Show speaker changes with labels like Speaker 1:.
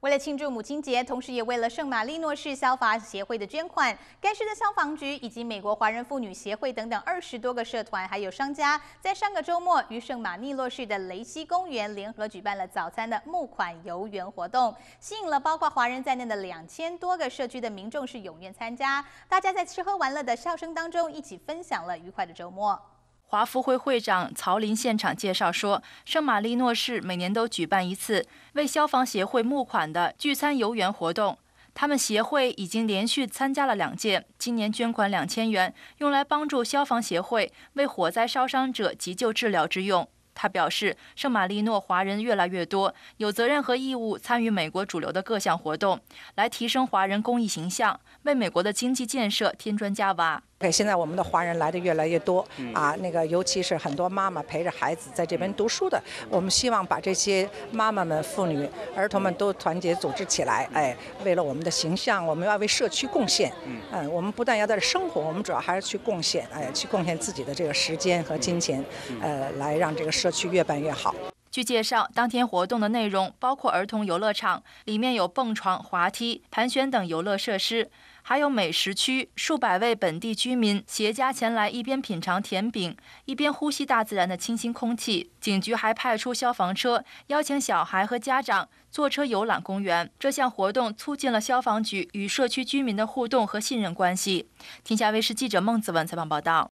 Speaker 1: 为了庆祝母亲节，同时也为了圣马力诺市消防协会的捐款，该市的消防局以及美国华人妇女协会等等二十多个社团还有商家，在上个周末于圣马力诺市的雷西公园联合举办了早餐的募款游园活动，吸引了包括华人在内的两千多个社区的民众是踊跃参加，大家在吃喝玩乐的笑声当中，一起分享了愉快的周末。
Speaker 2: 华福会会长曹林现场介绍说，圣马力诺市每年都举办一次为消防协会募款的聚餐游园活动。他们协会已经连续参加了两届，今年捐款两千元，用来帮助消防协会为火灾烧伤者急救治疗之用。他表示，圣马力诺华人越来越多，有责任和义务参与美国主流的各项活动，来提升华人公益形象，为美国的经济建设添砖加瓦。
Speaker 3: 对，现在我们的华人来的越来越多啊，那个尤其是很多妈妈陪着孩子在这边读书的，我们希望把这些妈妈们、妇女、儿童们都团结组织起来，哎，为了我们的形象，我们要为社区贡献。嗯，我们不但要在这生活，我们主要还是去贡献，哎，去贡献自己的这个时间和金钱，呃，来让这个社区越办越好。
Speaker 2: 据介绍，当天活动的内容包括儿童游乐场，里面有蹦床、滑梯、盘旋等游乐设施。还有美食区，数百位本地居民携家前来，一边品尝甜饼，一边呼吸大自然的清新空气。警局还派出消防车，邀请小孩和家长坐车游览公园。这项活动促进了消防局与社区居民的互动和信任关系。天下卫视记者孟子文采访报道。